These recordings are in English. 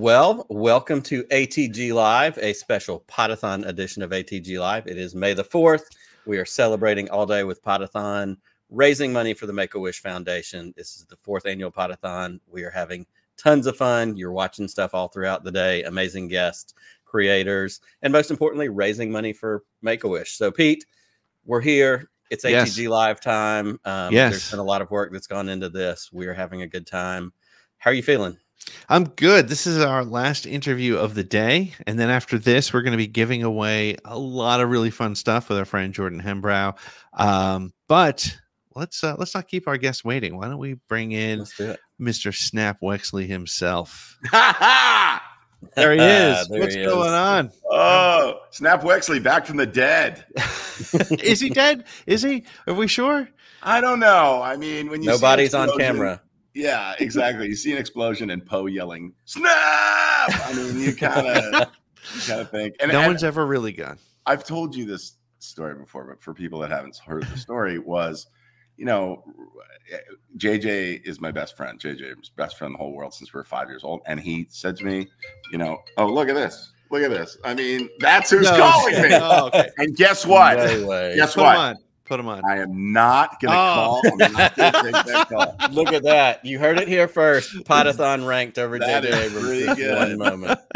Well, welcome to ATG Live, a special Podathon edition of ATG Live. It is May the 4th. We are celebrating all day with Podathon, raising money for the Make a Wish Foundation. This is the fourth annual Podathon. We are having tons of fun. You're watching stuff all throughout the day, amazing guests, creators, and most importantly, raising money for Make a Wish. So, Pete, we're here. It's ATG yes. Live time. Um, yes. There's been a lot of work that's gone into this. We are having a good time. How are you feeling? I'm good. This is our last interview of the day. And then after this, we're going to be giving away a lot of really fun stuff with our friend Jordan Hembrow. Um, but let's uh, let's not keep our guests waiting. Why don't we bring in Mr. Snap Wexley himself? there he is. there What's he going is. on? Oh, Snap Wexley back from the dead. is he dead? Is he? Are we sure? I don't know. I mean, when you nobody's on camera. Yeah, exactly. You see an explosion and Poe yelling "Snap!" I mean, you kind of, you kind of think. And no and one's ever really gone. I've told you this story before, but for people that haven't heard the story, was you know, JJ is my best friend. JJ is best friend in the whole world since we were five years old, and he said to me, you know, oh look at this. Look at this. I mean, that's who's no, calling me. Oh, okay. And guess what? No guess Put what? Put them on. I am not going to oh. call. Not gonna take call. Look at that. You heard it here first. Podathon ranked over that JJ Abrams. Really good. One moment.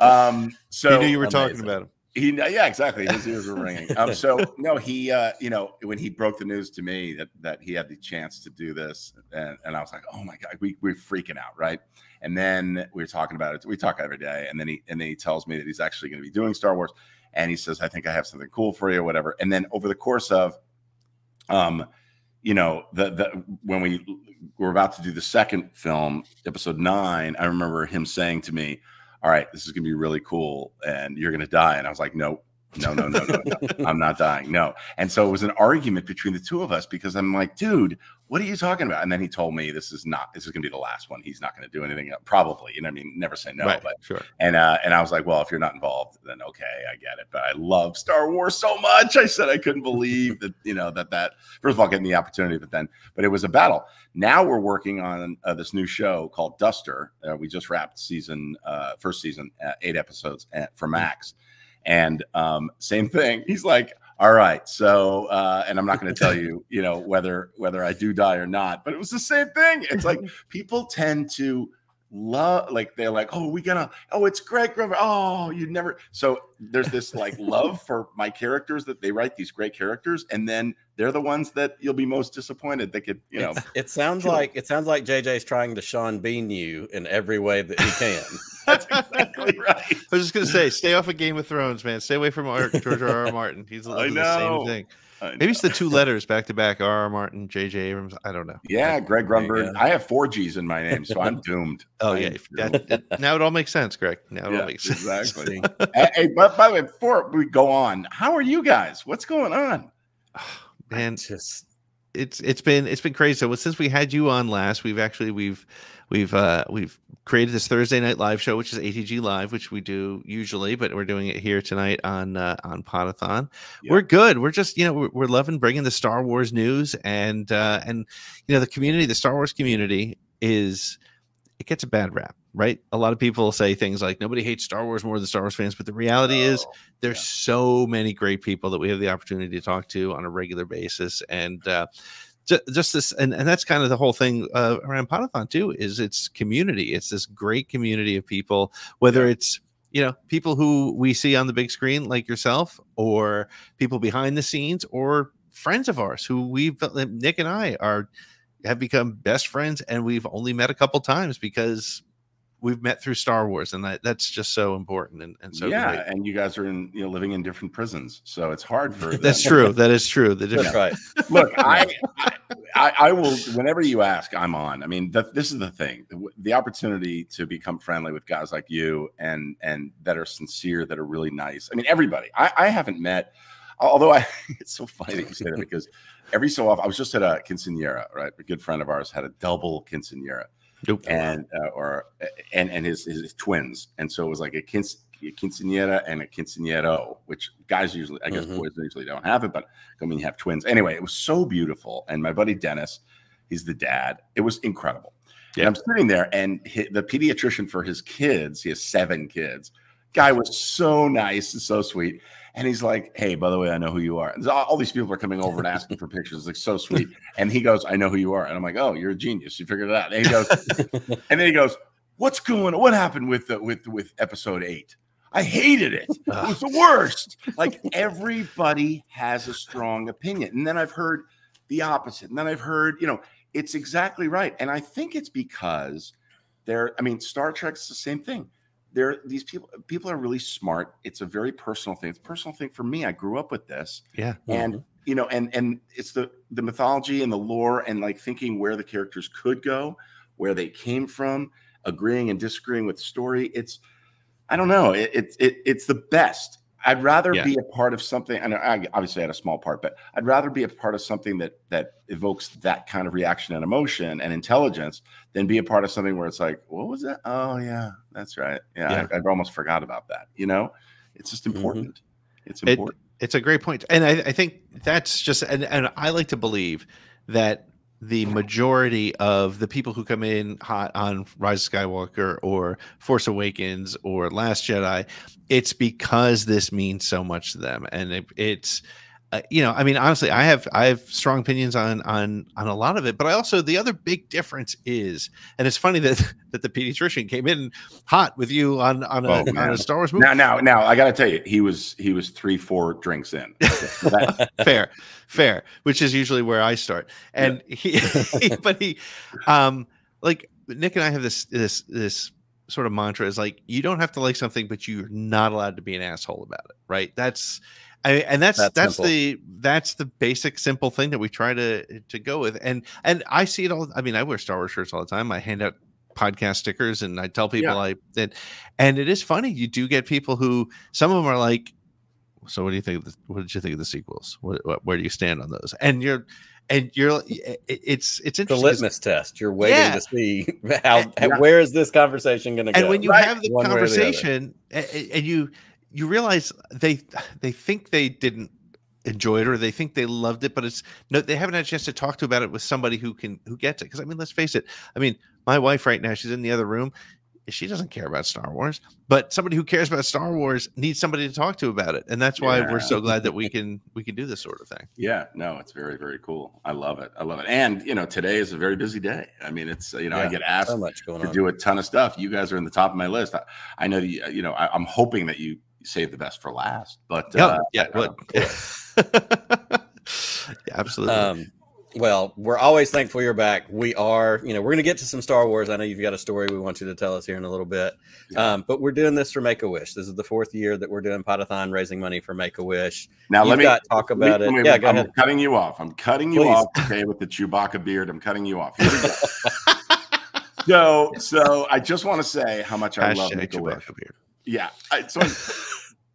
Um, so you knew you were amazing. talking about him. He, yeah, exactly. His ears were ringing. Um, so no, he, uh, you know, when he broke the news to me that that he had the chance to do this, and, and I was like, oh my god, we we're freaking out, right? And then we were talking about it. We talk every day, and then he and then he tells me that he's actually going to be doing Star Wars and he says, "I think I have something cool for you, or whatever." And then over the course of, um, you know, the the when we were about to do the second film, episode nine, I remember him saying to me, "All right, this is gonna be really cool, and you're gonna die," and I was like, "No." No, no, no, no, no. I'm not dying. No. And so it was an argument between the two of us because I'm like, dude, what are you talking about? And then he told me this is not this is gonna be the last one. He's not gonna do anything probably. You know, I mean, never say no, right, but sure. And uh, and I was like, well, if you're not involved, then okay, I get it. But I love Star Wars so much. I said I couldn't believe that, you know, that that first of all getting the opportunity, but then but it was a battle. Now we're working on uh, this new show called Duster. Uh, we just wrapped season uh first season, uh, eight episodes at, uh, for mm. Max. And um, same thing. He's like, all right so uh, and i'm not going to tell you you know whether whether i do die or not but it was the same thing it's like people tend to love like they're like oh we gonna oh it's greg Grover. oh you never so there's this like love for my characters that they write these great characters and then they're the ones that you'll be most disappointed they could you know it's, it sounds like it sounds like jj's trying to sean bean you in every way that he can that's exactly right i was just gonna say stay off of game of thrones man stay away from our george r r martin he's the same thing Maybe it's the two letters back to back. R. R. Martin, J. J. Abrams. I don't know. Yeah, Greg Grunberg. I have four G's in my name, so I'm doomed. oh yeah, that, that, now it all makes sense, Greg. Now it yeah, all makes sense. Exactly. hey, but by the way, before we go on, how are you guys? What's going on? man, just it's it's been it's been crazy. So since we had you on last, we've actually we've we've uh we've created this Thursday night live show, which is ATG Live, which we do usually, but we're doing it here tonight on uh, on Podathon. Yep. We're good. We're just you know we're, we're, loving bringing the Star Wars news and uh, and you know the community, the Star Wars community is it gets a bad rap, right? A lot of people say things like nobody hates Star Wars more than Star Wars fans, but the reality oh, is there's yeah. so many great people that we have the opportunity to talk to on a regular basis, and uh, just this and, and that's kind of the whole thing uh, around Podathon too is it's community it's this great community of people whether yeah. it's you know people who we see on the big screen like yourself or people behind the scenes or friends of ours who we've nick and i are have become best friends and we've only met a couple times because we've met through Star Wars, and that, that's just so important and, and so yeah. Great. And you guys are in you know living in different prisons, so it's hard for that's true. That is true. The different right. Look, I, I, I will whenever you ask, I'm on. I mean, the, this is the thing: the, the, opportunity to become friendly with guys like you and and that are sincere, that are really nice. I mean, everybody. I, I haven't met. Although I, it's so funny that you say that because every so often I was just at a quinceanera, right? A good friend of ours had a double quinceanera Nope. And uh, or and and his, his twins, and so it was like a, quince, a quinceanera and a quinceanero, which guys usually, I guess, mm-hmm. boys usually don't have it, but I mean, you have twins anyway. It was so beautiful, and my buddy Dennis, he's the dad. It was incredible. Yeah. And I'm sitting there, and the pediatrician for his kids, he has seven kids. Guy was so nice and so sweet. And he's like, "Hey, by the way, I know who you are." All, all, these people are coming over and asking for pictures. It's like so sweet. And he goes, "I know who you are." And I'm like, "Oh, you're a genius. You figured it out." And he goes, and then he goes, "What's going? on? What happened with the, with with episode eight? I hated it. It was the worst. Like everybody has a strong opinion. And then I've heard the opposite. And then I've heard, you know, it's exactly right. And I think it's because they're, I mean, Star Trek's the same thing. There, these people, people are really smart. It's a very personal thing. It's a personal thing for me. I grew up with this. Yeah. And mm-hmm. you know, and and it's the the mythology and the lore and like thinking where the characters could go, where they came from, agreeing and disagreeing with the story. It's I don't know. It, it, it it's the best. I'd rather yeah. be a part of something. And I obviously had a small part, but I'd rather be a part of something that that evokes that kind of reaction and emotion and intelligence than be a part of something where it's like, what was that? Oh yeah, that's right. Yeah, yeah. I, I, almost forgot about that. You know, it's just mm-hmm. important. Mm-hmm. It's important. It, it's a great point, and I, I think that's just and and I like to believe that the majority of the people who come in hot on Rise of Skywalker or Force Awakens or Last Jedi, it's because this means so much to them, and it, it's uh, you know, I mean, honestly, I have I have strong opinions on on on a lot of it, but I also the other big difference is, and it's funny that that the pediatrician came in hot with you on on a, oh, on a Star Wars movie. Now, now, now, I got to tell you, he was he was three four drinks in. fair, fair, which is usually where I start, and yeah. he, he, but he, um, like Nick and I have this this this sort of mantra is like you don't have to like something, but you're not allowed to be an asshole about it, right? That's I, and that's that's, that's the that's the basic simple thing that we try to to go with and and i see it all i mean i wear star wars shirts all the time i hand out podcast stickers and i tell people yeah. i and, and it is funny you do get people who some of them are like so what do you think the, what did you think of the sequels what, what, where do you stand on those and you're and you're it's it's interesting. The litmus test. You're waiting yeah. to see how yeah. where is this conversation going to go. And when you right? have the One conversation the and you you realize they they think they didn't enjoy it or they think they loved it, but it's no, they haven't had a chance to talk to about it with somebody who can who gets it. Because I mean, let's face it. I mean, my wife right now, she's in the other room. She doesn't care about Star Wars, but somebody who cares about Star Wars needs somebody to talk to about it, and that's why yeah. we're so glad that we can we can do this sort of thing. Yeah, no, it's very very cool. I love it. I love it. And you know, today is a very busy day. I mean, it's you know, yeah, I get asked so much going to on. do a ton of stuff. You guys are in the top of my list. I, I know the you know I, I'm hoping that you save the best for last. But uh, yeah, yeah, absolutely. Um, well, we're always thankful you're back. We are, you know, we're going to get to some Star Wars. I know you've got a story we want you to tell us here in a little bit. Yeah. Um, but we're doing this for Make a Wish. This is the fourth year that we're doing Podathon raising money for Make a Wish. Now, You've let me talk about me, it. Me, yeah, go I'm ahead. cutting you off. I'm cutting you Please. off. Okay, with the Chewbacca beard, I'm cutting you off. so, so I just want to say how much I love Make a Wish. Yeah. I, so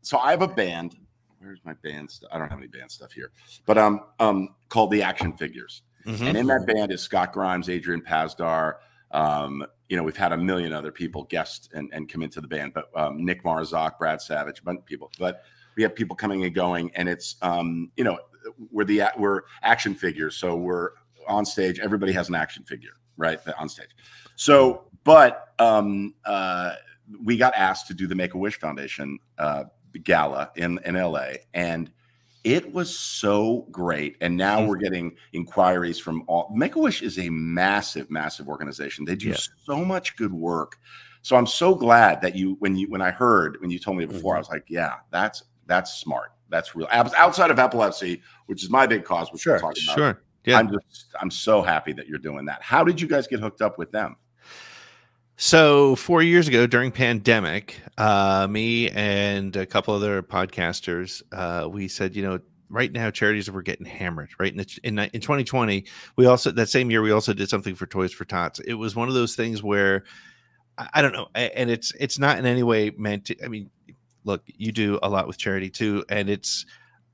so I have a band. Where's my band stuff? I don't have any band stuff here, but um, um, called the Action Figures, mm-hmm. and in that band is Scott Grimes, Adrian Pasdar. Um, you know, we've had a million other people guest and, and come into the band, but um, Nick Marzak, Brad Savage, a bunch of people. But we have people coming and going, and it's um, you know, we're the we're action figures, so we're on stage. Everybody has an action figure, right, on stage. So, but um, uh, we got asked to do the Make a Wish Foundation uh, gala in in LA and it was so great. And now we're getting inquiries from all make-a-wish is a massive massive organization. They do yeah. so much good work. So i'm so glad that you when you when i heard when you told me before mm-hmm. i was like yeah that's that's smart. That's real outside of epilepsy which is my big cause which sure, we're talking about. sure. Yeah. I'm just i'm so happy that you're doing that. How did you guys get hooked up with them so four years ago, during pandemic, uh, me and a couple other podcasters, uh, we said, you know, right now charities were getting hammered. Right in, the, in in 2020, we also that same year we also did something for Toys for Tots. It was one of those things where I, I don't know, and it's it's not in any way meant to. I mean, look, you do a lot with charity too, and it's.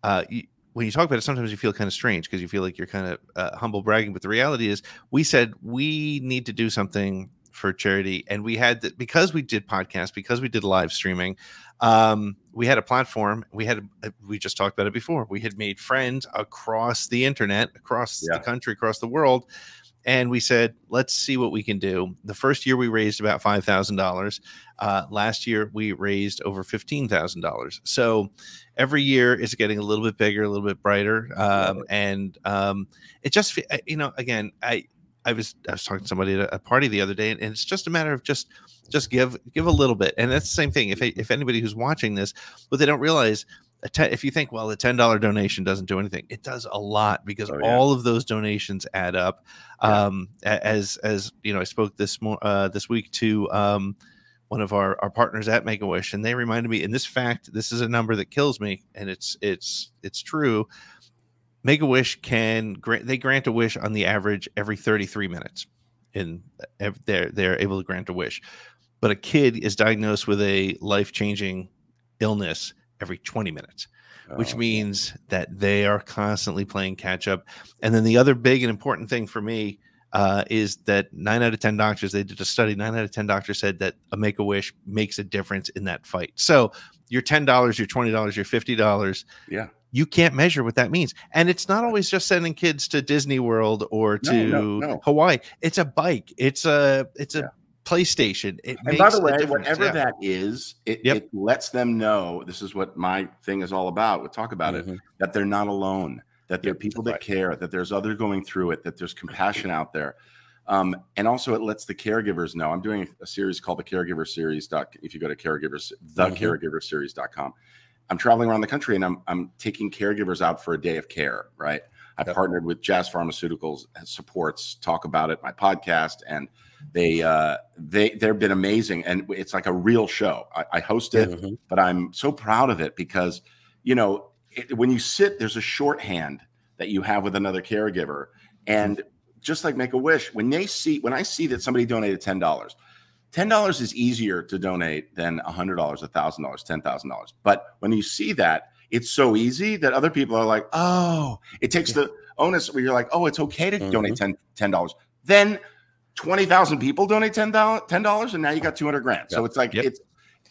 Uh, you, when you talk about it, sometimes you feel kind of strange because you feel like you're kind of uh, humble bragging. But the reality is, we said we need to do something for charity and we had that because we did podcasts because we did live streaming um, we had a platform we had a, we just talked about it before we had made friends across the internet across yeah. the country across the world and we said, let's see what we can do. The first year we raised about five thousand uh, dollars. Last year we raised over fifteen thousand dollars. So every year it's getting a little bit bigger, a little bit brighter, um, and um, it just you know again I. I was I was talking to somebody at a party the other day, and it's just a matter of just just give give a little bit, and that's the same thing. If if anybody who's watching this, what they don't realize ten, if you think, well, the ten dollar donation doesn't do anything, it does a lot because oh, yeah. all of those donations add up. Yeah. Um, as as you know, I spoke this more uh, this week to um, one of our, our partners at Make a Wish, and they reminded me. And this fact, this is a number that kills me, and it's it's it's true. Make a Wish can grant they grant a wish on the average every 33 minutes. and they're they're able to grant a wish, but a kid is diagnosed with a life changing illness every 20 minutes, oh, which means that they are constantly playing catch up. And then the other big and important thing for me uh, is that nine out of 10 doctors, they did a study, nine out of 10 doctors said that a make a wish makes a difference in that fight. So your $10, your $20, your $50. Yeah. You can't measure what that means. And it's not always just sending kids to Disney World or to no, no, no. Hawaii. It's a bike. It's a, it's a, yeah PlayStation. It and by the way, whatever yeah. that is, it, yep. it, lets them know this is what my thing is all about. We'll talk about mm-hmm. it that they're not alone, that there are people that right. care, that there's other going through it, that there's compassion out there. Um, and also, it lets the caregivers know. I'm doing a series called the Caregiver Series. If you go to caregivers, the mm-hmm. caregiver series.com, I'm traveling around the country and I'm, I'm taking caregivers out for a day of care, right? I yep. partnered with Jazz Pharmaceuticals supports talk about it, my podcast, and they uh, they they've been amazing, and it's like a real show. I, I host it, mm-hmm. but I'm so proud of it because you know it, when you sit, there's a shorthand that you have with another caregiver, and just like Make a Wish, when they see when I see that somebody donated ten dollars. Ten dollars is easier to donate than a hundred dollars, a thousand dollars, ten thousand dollars. But when you see that, it's so easy that other people are like, oh, it takes yeah. the onus where you're like, oh, it's okay to mm-hmm. donate 10 dollars. Then 20,000 people donate $10, and now you got 200 grand. Yep. So it's like, yep. it's,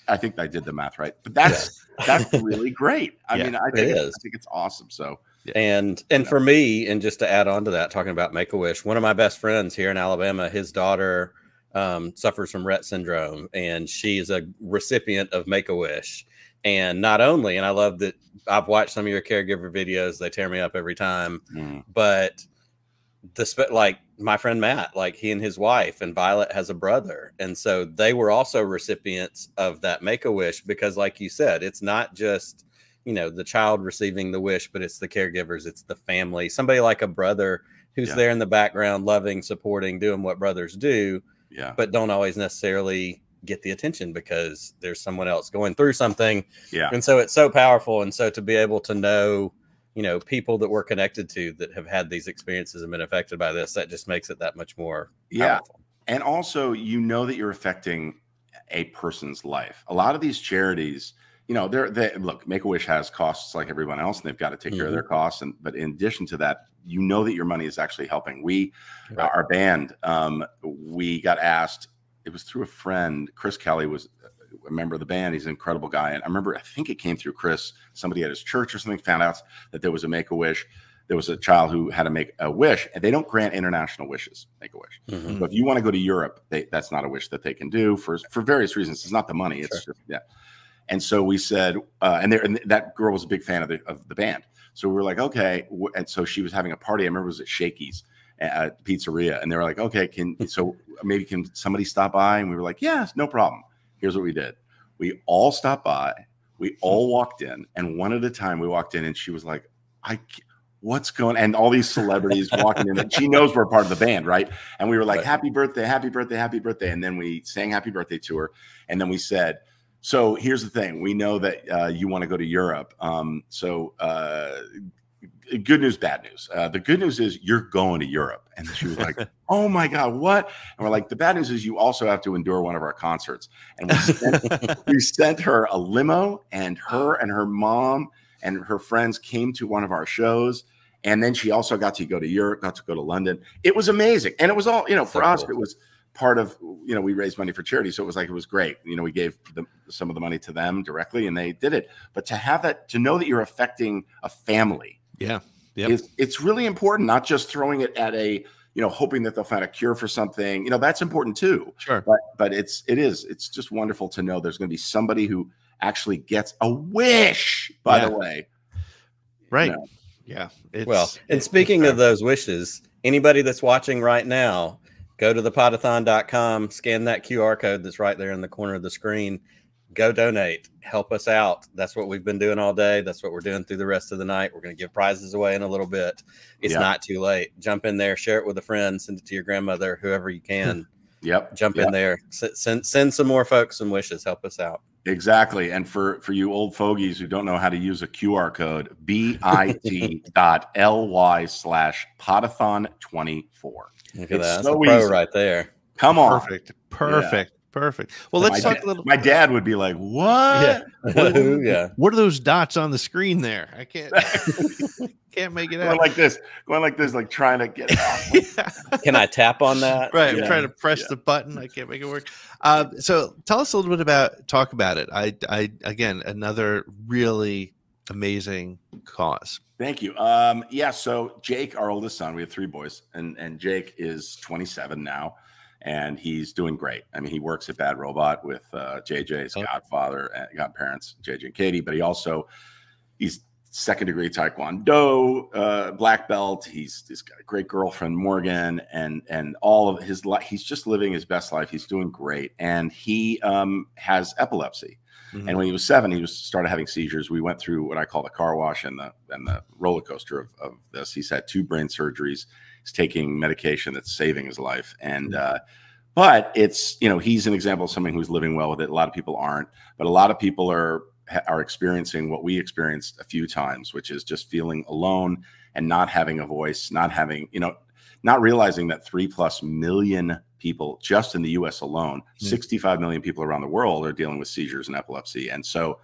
I think I did the math right, but that's, yeah. that's really great. I yeah, mean, I think, it is. I think it's awesome. So, and and for me, and just to add on to that, talking about Make a Wish, one of my best friends here in Alabama, his daughter um, suffers from Rett syndrome, and she's a recipient of Make a Wish. And not only, and I love that I've watched some of your caregiver videos; they tear me up every time. Mm. But the like my friend Matt, like he and his wife, and Violet has a brother. And so they were also recipients of that make a wish because, like you said, it's not just, you know, the child receiving the wish, but it's the caregivers, it's the family, somebody like a brother who's yeah. there in the background, loving, supporting, doing what brothers do. Yeah. But don't always necessarily get the attention because there's someone else going through something. Yeah. And so it's so powerful. And so to be able to know, you know people that we're connected to that have had these experiences and been affected by this that just makes it that much more yeah and also you know that you're affecting a person's life a lot of these charities you know they're they look make-a-wish has costs like everyone else and they've got to take mm-hmm. care of their mm-hmm. costs and but in addition to that you know that your money is actually helping we right. our band um we got asked it was through a friend chris kelly was a member of the band. He's an incredible guy. And I remember, I think it came through Chris. Somebody at his church or something found out that there was a Make a Wish. There was a child who had to make a wish, and they don't grant international wishes. Make a wish. Mm-hmm. So if you want to go to Europe, they, that's not a wish that they can do for for various reasons. It's not the money. It's sure. just yeah. And so we said, uh, and, there, and that girl was a big fan of the of the band. So we were like, okay. And so she was having a party. I remember it was at Shakey's at pizzeria, and they were like, okay, can so maybe can somebody stop by? And we were like, yes, no problem. Here's what we did. We all stopped by. We all walked in, and one at a time we walked in, and she was like, "I, what's going?" And all these celebrities walking in, and she knows we're part of the band, right? And we were like, "Happy birthday, happy birthday, happy birthday!" And then we sang "Happy Birthday" to her, and then we said, "So here's the thing: we know that uh, you want to go to Europe. Um, so uh, good news, bad news. Uh, the good news is you're going to Europe. And she was like, oh my God, what? And we're like, the bad news is you also have to endure one of our concerts. And we sent, we sent her a limo, and her and her mom and her friends came to one of our shows. And then she also got to go to Europe, got to go to London. It was amazing. And it was all, you know, for so us, cool. it was part of, you know, we raised money for charity. So it was like, it was great. You know, we gave the, some of the money to them directly and they did it. But to have that, to know that you're affecting a family yeah. Yep. It's, it's really important, not just throwing it at a you know, hoping that they'll find a cure for something. You know, that's important too. Sure. But but it's it is it's just wonderful to know there's going to be somebody who actually gets a wish. By Yeah. the way, Right. know. Yeah. It's, well, and it's speaking of those wishes, anybody that's watching right now, go to thepodathon.com, scan that QR code that's right there in the corner of the screen. Go donate, help us out. That's what we've been doing all day. That's what we're doing through the rest of the night. We're going to give prizes away in a little bit. It's Yeah. not too late. Jump in there, share it with a friend, send it to your grandmother, whoever you can. yep, Jump yep. in there, S- send send some more folks some wishes. Help us out. Exactly. And for for you old fogies who don't know how to use a QR code, bit.ly slash podathon 24. Look at It's that. That's so a pro easy. right there. Come on. perfect. Perfect. Perfect. Well, let's talk dad- a little My dad would be like, What? Well, yeah. What are those dots on the screen there? I can't can't make it Going out. like this, going like this, like trying to get it off. Can I tap on that? right. Yeah. I'm trying to press Yeah. the button. I can't make it work. Uh, so tell us a little bit about talk about it. I I again another really amazing cause. Thank you. Um, yeah, so Jake, our oldest son, we have three boys, and and Jake is 27 now, and he's doing great. I mean, he works at Bad Robot with uh, JJ's Oh. godfather and godparents, JJ and Katie, but he also he's second degree Taekwondo uh, black belt. He's he's got a great girlfriend Morgan, and and all of his life. He's just living his best life. He's doing great, and he um, has epilepsy. Mhm. And when he was seven, he was started having seizures. We went through what I call the car wash and the and the roller coaster of, of this. He's had two brain surgeries. He's taking medication that's saving his life. And uh, but it's you know he's an example of someone who's living well with it. A lot of people aren't, but a lot of people are are experiencing what we experienced a few times, which is just feeling alone and not having a voice, not having you know, not realizing that three plus million people just in the U.S. alone, Hmm. 65 million people around the world are dealing with seizures and epilepsy, and so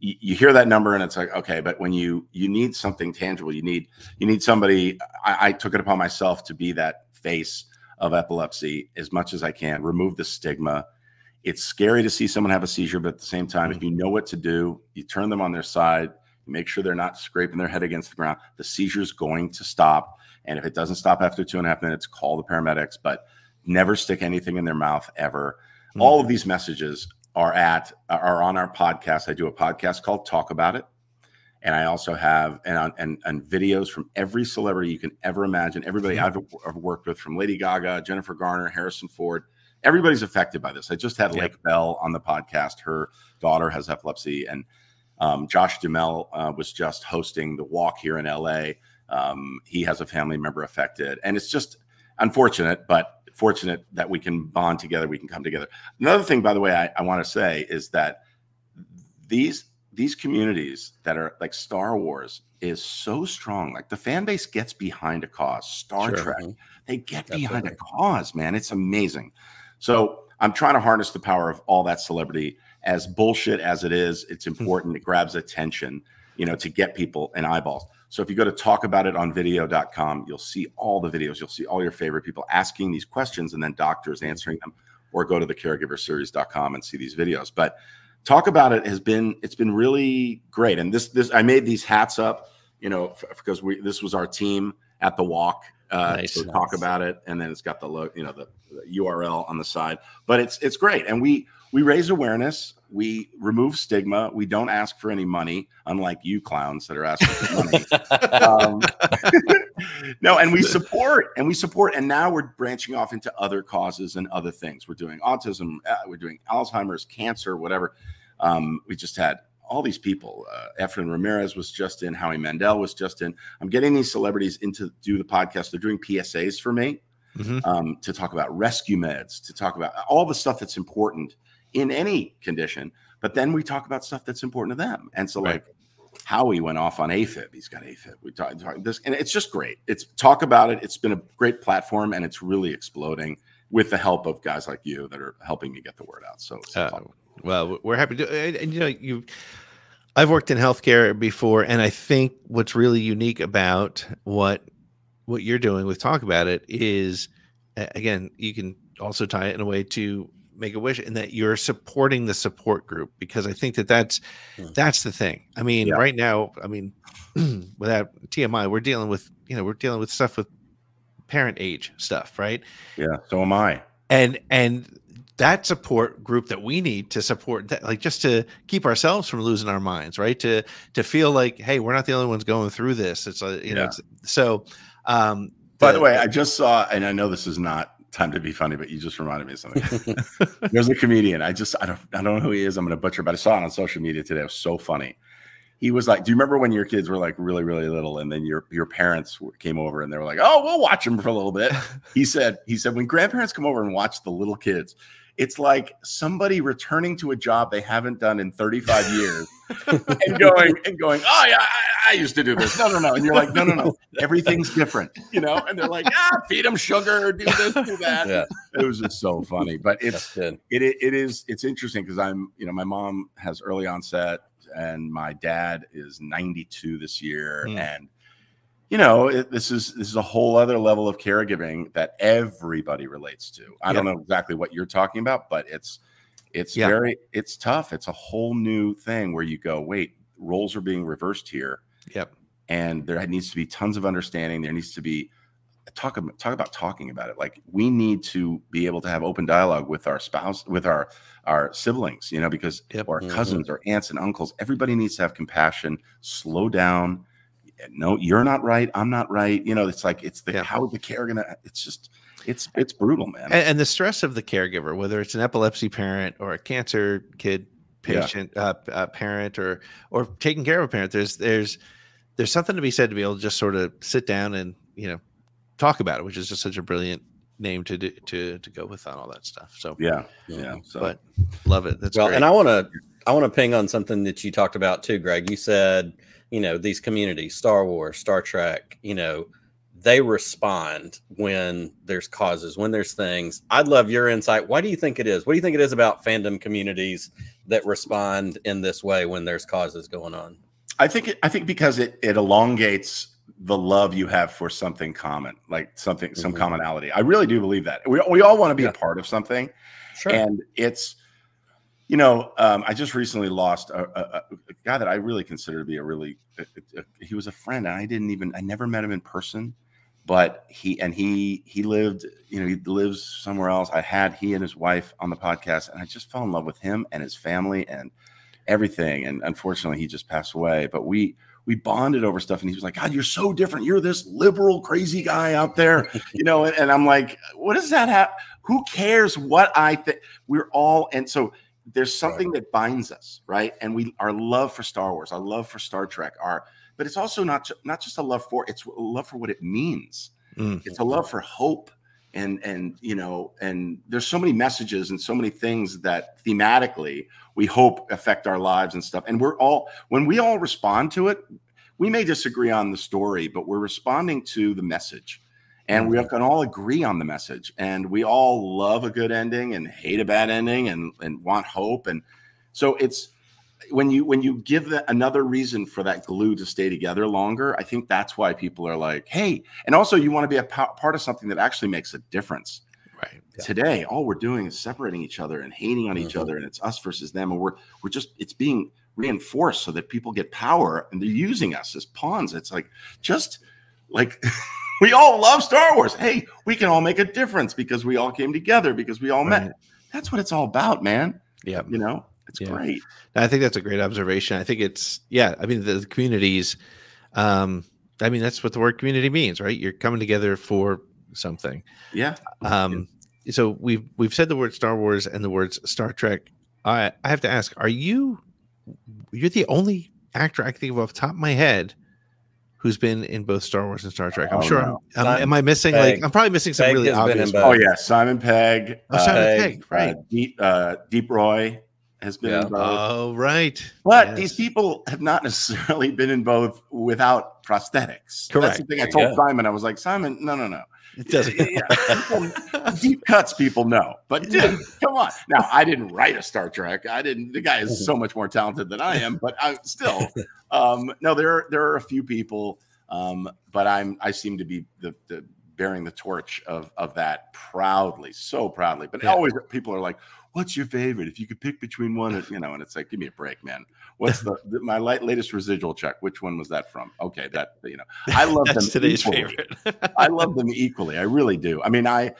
you, you hear that number and it's like okay, but when you you need something tangible, you need you need somebody. I, I took it upon myself to be that face of epilepsy as much as I can, remove the stigma. It's scary to see someone have a seizure, but at the same time, if you know what to do, you turn them on their side, make sure they're not scraping their head against the ground. The seizure is going to stop. And if it doesn't stop after two and a half minutes, call the paramedics, but never stick anything in their mouth ever. Hmm. All of these messages are at are on our podcast. I do a podcast called Talk About It. And I also have and and, and videos from every celebrity you can ever imagine. Everybody I've, I've worked with, from Lady Gaga, Jennifer Garner, Harrison Ford. Everybody's affected by this. I just had Yep. Lake Bell on the podcast. Her daughter has epilepsy, and um, Josh Duhamel uh, was just hosting the walk here in LA. Um, he has a family member affected, and it's just unfortunate, but fortunate that we can bond together. We can come together. Another thing, by the way, I, I want to say is that these these communities that are like Star Wars is so strong. Like the fan base gets behind a cause. Star Sure. Trek, mm-hmm. they get behind a cause, man. It's amazing. So I'm trying to harness the power of all that celebrity. As bullshit as it is, it's hmm. important. It grabs attention, you know, to get people and eyeballs. So if you go to talkaboutonvideo.com, you'll see all the videos. You'll see all your favorite people asking these questions and then doctors answering them, or go to the caregiverseries.com and see these videos. But talk about it has been it's been really great. And this this I made these hats up, you know, because we this was our team at the walk uh, Nice. to talk about it, and then it's got the lo- you know the, the URL on the side. But it's it's great, and we we raise awareness. We remove stigma. We don't ask for any money, unlike you clowns that are asking for money. um, no, and we support and we support, and now we're branching off into other causes and other things. We're doing autism, uh, we're doing Alzheimer's, cancer, whatever. Um, we just had all these people. Uh, Efren Ramirez was just in. Howie Mandel was just in. I'm getting these celebrities into do the podcast. They're doing PSAs for me Mhm. um, to talk about rescue meds, to talk about all the stuff that's important in any condition. But then we talk about stuff that's important to them. And so, Right. like, Howie went off on AFib. He's got AFib. We talk, talk this, and it's just great. It's talk about it. It's been a great platform, and it's really exploding with the help of guys like you that are helping me get the word out. So, it's Uh, well, we're happy to, and, and you know, you, I've worked in healthcare before, and I think what's really unique about what what you're doing with talk about it is, again, you can also tie it in a way to make a wish, and that you're supporting the support group because I think that that's Hmm. that's the thing. I mean, Yeah. right now, I mean, without TMI, we're dealing with you know we're dealing with stuff with parent age stuff, right? Yeah, so am I. And and that support group that we need to support that like just to keep ourselves from losing our minds right to to feel like hey we're not the only ones going through this it's a you know it's, so um by the, the way i just saw and i know this is not time to be funny but you just reminded me of something. There's a comedian. I just i don't i don't know who he is. I'm gonna butcher but i saw it on social media today. It was so funny. He was like, "Do you remember when your kids were like really, really little, and then your your parents came over and they were like, oh, we'll watch them for a little bit." He said, "He said when grandparents come over and watch the little kids, it's like somebody returning to a job they haven't done in 35 years and going and going, oh yeah, I, I, used to do this. No, no, no. And you're like, no, no, no. Everything's different, you know. And they're like, ah, feed them sugar, do this, do that. Yeah. It was just so funny, but it's it, it is it's interesting because I'm you know my mom has early onset and my dad is 92 this year, mm. and you know, it, this is this is a whole other level of caregiving that everybody relates to. I don't know exactly what you're talking about, but it's it's very it's tough. It's a whole new thing where you go, wait, roles are being reversed here. Yep. And there needs to be tons of understanding. There needs to be talk about talk about talking about it. Like we need to be able to have open dialogue with our spouse, with our our siblings, you know, because yep. our mm-hmm. cousins or aunts and uncles. Everybody needs to have compassion. Slow down no, you're not right. I'm not right. You know, it's like it's the yeah. how the care gonna. It's just it's it's brutal, man. And, and, the stress of the caregiver, whether it's an epilepsy parent or a cancer kid patient yeah. uh, uh, parent or or taking care of a parent, there's there's there's something to be said to be able to just sort of sit down and you know talk about it, which is just such a brilliant name to do, to to go with on all that stuff. So yeah, yeah. So. But love it. That's well, great. and I want to I want to ping on something that you talked about too, Greg. You said you know these communities star wars star trek you know they respond when there's causes when there's things i'd love your insight why do you think it is what do you think it is about fandom communities that respond in this way when there's causes going on i think it, i think because it it elongates the love you have for something common like something mm-hmm. some commonality i really do believe that we, we all want to be yeah. a part of something sure. and it's you know, um, I just recently lost a, a, a, guy that I really consider to be a really. A, he was a friend, and I didn't even. I never met him in person, but he and he he lived. You know, he lives somewhere else. I had he and his wife on the podcast, and I just fell in love with him and his family and everything. And unfortunately, he just passed away. But we we bonded over stuff, and he was like, "God, you're so different. You're this liberal, crazy guy out there, you know." And, and I'm like, "What does that have? Who cares what I think? We're all." And so there's something that binds us, right? And we our love for Star Wars, our love for Star Trek, our but it's also not not just a love for it's a love for what it means. Mm. It's a love for hope and and you know and there's so many messages and so many things that thematically we hope affect our lives and stuff. And we're all when we all respond to it, we may disagree on the story, but we're responding to the message and we mm-hmm. can all agree on the message and we all love a good ending and hate a bad ending and, and want hope and so it's when you when you give the, another reason for that glue to stay together longer i think that's why people are like hey and also you want to be a part of something that actually makes a difference right yeah. today all we're doing is separating each other and hating on mm-hmm. each other and it's us versus them and we're we're just it's being reinforced so that people get power and they're using us as pawns it's like just like we all love Star Wars. Hey, we can all make a difference because we all came together because we all right. met. That's what it's all about, man. Yeah. You know, it's yeah. great. I think that's a great observation. I think it's, yeah, I mean, the, the communities, um, I mean, that's what the word community means, right? You're coming together for something. Yeah. Um, yeah. so we've, we've said the word Star Wars and the words Star Trek. I, I have to ask, are you, you're the only actor I can think of off the top of my head who's been in both Star Wars and Star Trek. I'm oh, sure. No. I'm, I'm, am I missing? Pegg. Like, I'm probably missing some Pegg really obvious. Oh yeah, Simon Pegg. Oh, Simon uh, Pegg, right? Uh, Deep, uh, Deep Roy has been yeah. in both. Oh right. But yes. these people have not necessarily been in both without prosthetics. Correct. That's the thing I told yeah. Simon. I was like, Simon, no, no, no. It doesn't. yeah, deep cuts people know, but dude, come on. Now, I didn't write a Star Trek. I didn't. The guy is so much more talented than I am, but I still. Um, no, there are there are a few people, um, but I'm I seem to be the the bearing the torch of of that proudly, so proudly. But Yeah. always people are like, "What's your favorite? If you could pick between one, you know," and it's like, "Give me a break, man." What's the, the- my light, latest residual check? Which one was that from? Okay, that you know, I love them. Today's equally. favorite. I love them equally. I really do. I mean, I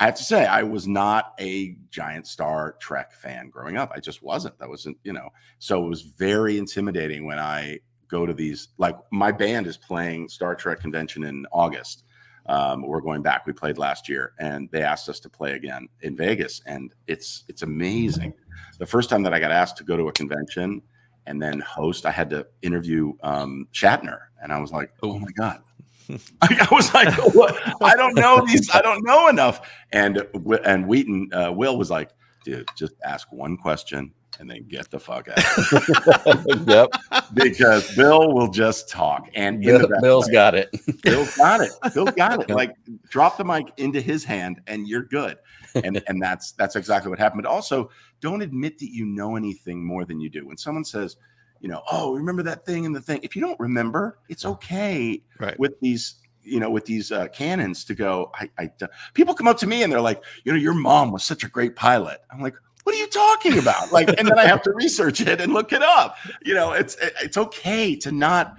I have to say, I was not a giant Star Trek fan growing up. I just wasn't. That wasn't, you know. So it was very intimidating when I go to these. Like my band is playing Star Trek convention in August. Um, we're going back. We played last year, and they asked us to play again in Vegas, and it's it's amazing. The first time that I got asked to go to a convention and then host, I had to interview um, Shatner, and I was like, oh my god. I was like, what? I don't know these. I don't know enough. And and Wheaton, uh, Wil was like, dude, just ask one question and then get the fuck out. yep. because Bill will just talk. And in the Bill, best Bill's way. got it. Bill's got it. Bill's got it. Like drop the mic into his hand and you're good. And and that's that's exactly what happened. But also don't admit that you know anything more than you do. When someone says, you know, oh, remember that thing and the thing. If you don't remember, it's okay Right. with these, you know, with these uh, cannons to go. I, I d- people come up to me and they're like, you know, your mom was such a great pilot. I'm like, what are you talking about? Like, and then I have to research it and look it up. You know, it's it's okay to not,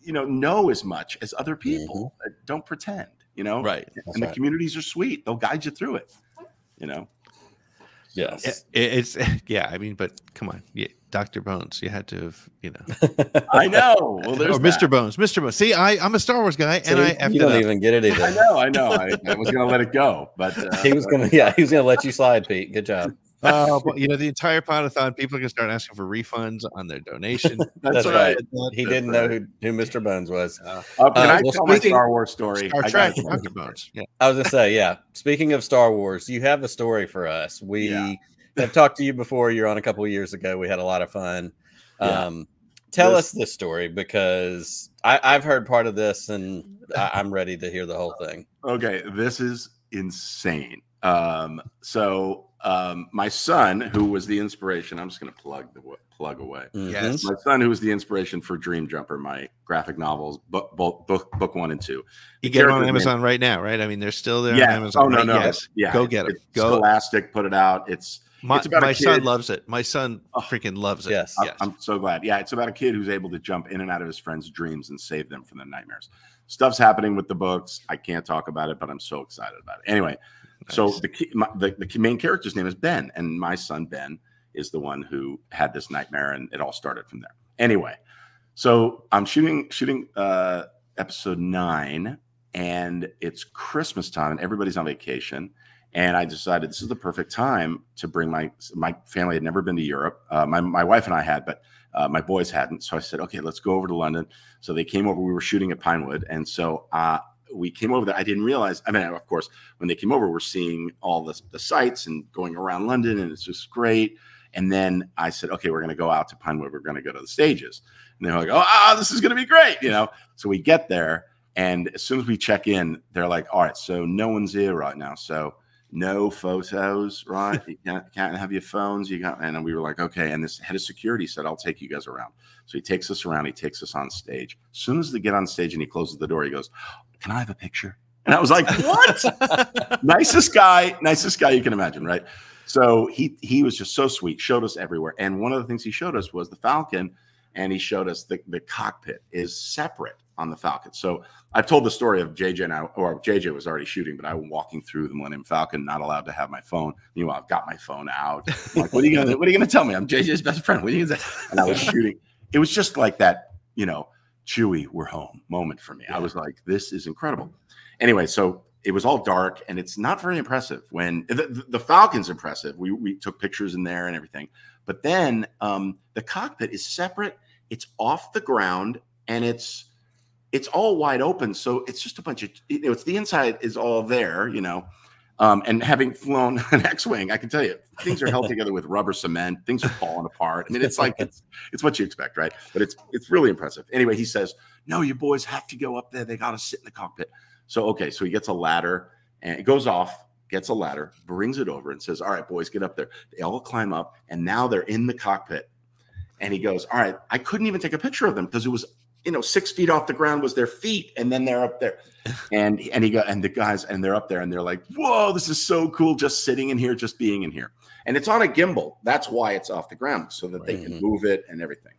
you know, know as much as other people. Uh, Don't pretend. You know, Right. That's and the communities are sweet. They'll guide you through it. You know. Yes. It- it's yeah. I mean, but come on, yeah, Doctor Bones. You had to have you know, I know. Well, there's or Mr. that. Bones. Mr. Bones. See, I I'm a Star Wars guy, and See, I effed you it don't up. even get it either. I either. know. I know. I, I was gonna let it go, but uh, He was gonna, yeah, he was gonna let you slide, Pete. Good job. Oh, but you know, the entire podathon, people are gonna start asking for refunds on their donation. That's right. He didn't know who, who Mr. Bones was. Uh, can Uh, I well, tell my Star Wars story? Star Trek, gotta Doctor. Bones. Yeah. I was gonna say, yeah. Speaking of Star Wars, you have a story for us. We Yeah. have talked to you before. You're on a couple of years ago. We had a lot of fun. Yeah. Um, tell This- us this story because I, I've heard part of this and I, I'm ready to hear the whole thing. Okay, this is insane. Um, so um, my son, who was the inspiration, I'm just going to plug the plug away. Mhm. Yes. My son, who was the inspiration for Dream Jumper, my graphic novels, book book book, book one and two. You get them on character's name- Amazon right now, right? I mean, they're still there on Yeah. Amazon. Oh no right? no. Yes. Yeah. Go get 'em. It's Go. Scholastic put it out. It's My, It's about my son loves it. My son Oh. freaking loves it. Yes. I'm- Yes. I'm so glad. Yeah, it's about a kid who's able to jump in and out of his friends' dreams and save them from their nightmares. Stuff's happening with the books. I can't talk about it, but I'm so excited about it. Anyway, so the, key, my, the the main character's name is Ben, and my son Ben is the one who had this nightmare, and it all started from there. Anyway, so I'm shooting shooting uh, episode nine, and it's Christmas time, and everybody's on vacation. And I decided this is the perfect time to bring my my family had never been to Europe. Uh, my my wife and I had, but uh, my boys hadn't. So I said, okay, let's go over to London. So they came over. We were shooting at Pinewood, and so uh, we came over there. I didn't realize. I mean, of course, when they came over, we're seeing all the the sights and going around London, and it's just great. And then I said, okay, we're going to go out to Pinewood. We're going to go to the stages. And they're like, oh, ah, this is going to be great, you know. So we get there, and as soon as we check in, they're like, all right, so no one's here right now, so no photos, right? You can't, can't have your phones. You got, and we were like, okay. And this head of security said, I'll take you guys around. So he takes us around. He takes us on stage. As soon as they get on stage and he closes the door, he goes, "Can I have a picture?" And I was like, "What?" nicest guy, nicest guy you can imagine, right? So he he was just so sweet. Showed us everywhere, and one of the things he showed us was the Falcon, and he showed us the the cockpit is separate on the Falcon. So I've told the story of JJ and I, or JJ was already shooting, but I was walking through the Millennium Falcon, not allowed to have my phone. You know, I've got my phone out. I'm like, what are you gonna What are you gonna tell me? I'm JJ's best friend. What are you gonna say? And I was shooting. It was just like that, you know, Chewie, we're home moment for me. I was like, this is incredible. Anyway, so it was all dark and it's not very impressive. When the, the, the Falcon's impressive, we we took pictures in there and everything. But then um, the cockpit is separate. It's off the ground and it's it's all wide open. So it's just a bunch of you know, it's the inside is all there, you know. Um, and having flown an X-wing, I can tell you things are held together with rubber cement. Things are falling apart. I mean, it's like it's it's what you expect, right? But it's it's really impressive. Anyway, he says, "No, you boys have to go up there. They got to sit in the cockpit." So okay, so he gets a ladder and it goes off, gets a ladder, brings it over, and says, "All right, boys, get up there." They all climb up, and now they're in the cockpit. And he goes, "All right, I couldn't even take a picture of them because it was you know, six feet off the ground was their feet, and then they're up there. And and he got and the guys and they're up there and they're like, whoa, this is so cool, just sitting in here, just being in here. And it's on a gimbal. That's why it's off the ground, so that they can move it and everything.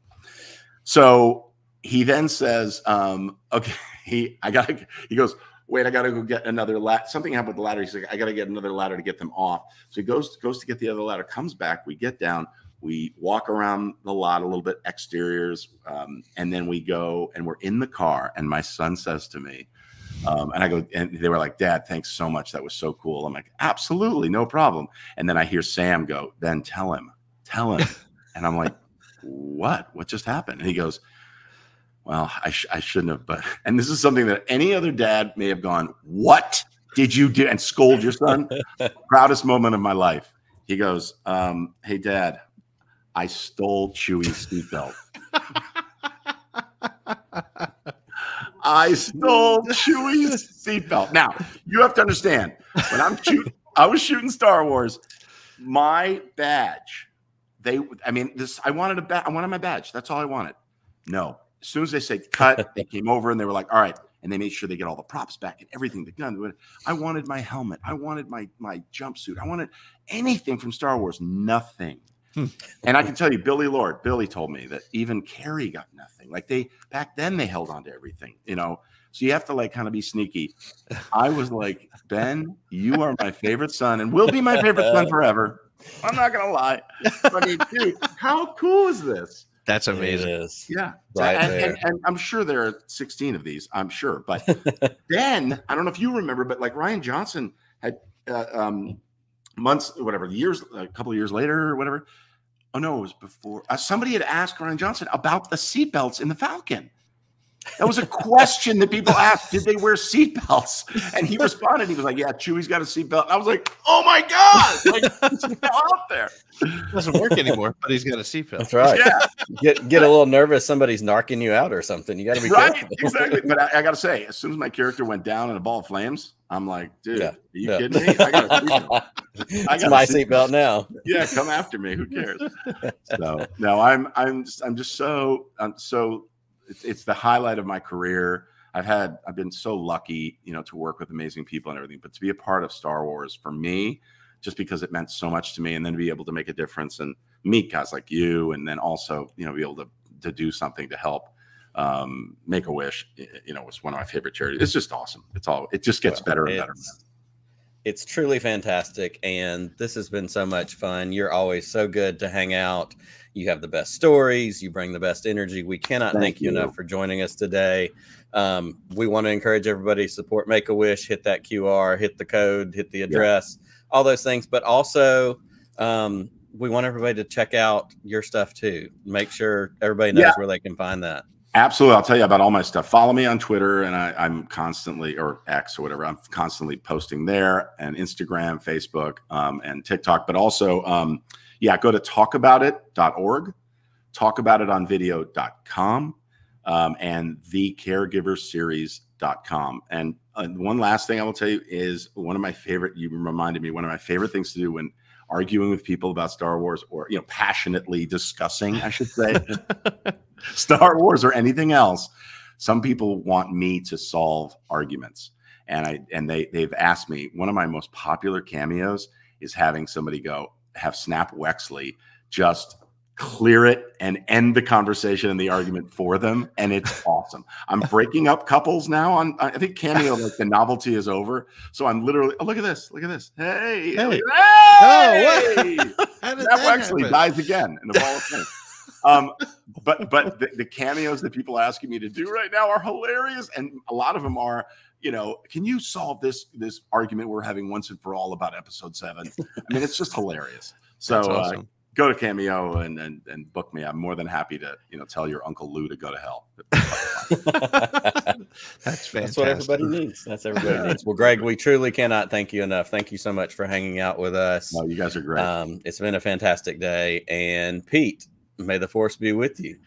So he then says, um, okay, he I gotta he goes, wait, I gotta go get another ladder. Something happened with the ladder. He's like, I gotta get another ladder to get them off. So he goes goes to get the other ladder, comes back, we get down, we walk around the lot a little bit, exteriors, um, and then we go and we're in the car. And my son says to me, um, and I go, and they were like, Dad, thanks so much. That was so cool. I'm like, absolutely, no problem. And then I hear Sam go, then tell him, tell him. and I'm like, what? What just happened? And he goes, well, I, sh- I shouldn't have, but, and this is something that any other dad may have gone, what did you do? And scold your son. Proudest moment of my life. He goes, um, hey, dad, I stole Chewie's seatbelt. I stole Chewie's seatbelt. Now you have to understand when I'm shooting, I was shooting Star Wars. My badge, they, I mean, this. I wanted a badge. I wanted my badge. That's all I wanted. No, as soon as they said cut, they came over and they were like, "All right," and they made sure they get all the props back and everything. The gun. I wanted my helmet. I wanted my my jumpsuit. I wanted anything from Star Wars. Nothing. And I can tell you, Billie Lourd, Billie told me that even Carrie got nothing. Like they back then, they held on to everything, you know. So you have to like kind of be sneaky. I was like, Ben, you are my favorite son and will be my favorite son forever. I'm not gonna lie. I mean, dude, how cool is this? That's amazing. Yeah. Right and, and, and, I'm sure there are 16 of these, I'm sure. But then I don't know if you remember, but like Rian Johnson had uh, um, months, whatever, years, a couple of years later or whatever, Oh no, it was before. Uh, somebody had asked Rian Johnson about the seatbelts in the Falcon. That was a question that people asked: Did they wear seatbelts? And he responded. He was like, "Yeah, Chewie's got a seatbelt." I was like, "Oh my god!" Like it's out there. Doesn't work anymore, but he's got a seatbelt. That's right. Yeah. Get get a little nervous. Somebody's narking you out or something. You got to be right. Careful. Exactly. But I, I got to say, as soon as my character went down in a ball of flames, I'm like, dude, yeah. are you yeah. kidding me? I got a seatbelt. It's my seatbelt now. Yeah, come after me. Who cares? So no, I'm I'm just I'm just so I'm so it's, it's the highlight of my career. I've had I've been so lucky, you know, to work with amazing people and everything, but to be a part of Star Wars for me, just because it meant so much to me, and then to be able to make a difference and meet guys like you, and then also you know be able to to do something to help um, Make a Wish, you know, was one of my favorite charities. It's just awesome. It's all it just gets well, better and better. It's truly fantastic, and this has been so much fun. You're always so good to hang out you have the best stories. You bring the best energy. We cannot thank, thank you. you enough for joining us today. Um, we want to encourage everybody to support Make a Wish. Hit that QR, hit the code, hit the address, yeah. all those things. But also, um, we want everybody to check out your stuff too. Make sure everybody knows yeah. where they can find that. Absolutely. I'll tell you about all my stuff. Follow me on Twitter, and I, am constantly, or X or whatever, I'm constantly posting there, and Instagram, Facebook, um, and TikTok. But also, um, yeah, go to talkaboutit.org, talkaboutitonvideo.com, um, and thecaregiverseries.com. And uh, one last thing I will tell you is one of my favorite, you reminded me, one of my favorite things to do when arguing with people about Star Wars or, you know, passionately discussing, I should say, Star Wars or anything else. Some people want me to solve arguments. And I and they they've asked me one of my most popular cameos is having somebody go, have Snap Wexley just clear it and end the conversation and the argument for them and it's awesome. I'm breaking up couples now on i think cameo like the novelty is over so i'm literally oh, look at this look at this. Hey! Hey, hey! Oh, Snap Wexley dies again in the ball of fame. Um, but but the, the, cameos that people are asking me to do right now are hilarious, and a lot of them are, you know, can you solve this this argument we're having once and for all about episode seven? I mean, it's just hilarious. So uh, awesome. uh, go to Cameo and, and and book me. I'm more than happy to you know tell your Uncle Lou to go to hell. That's fantastic. That's what everybody needs. That's everybody needs. Well, Greg, we truly cannot thank you enough. Thank you so much for hanging out with us. No, you guys are great. Um, it's been a fantastic day. And Pete, May the force be with you.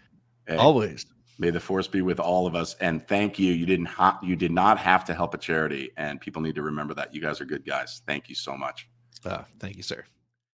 Hey, Always. May the force be with all of us. And thank you. You didn't ha- you did not have to help a charity, and people need to remember that. You guys are good guys. Thank you so much. Uh, thank you, sir.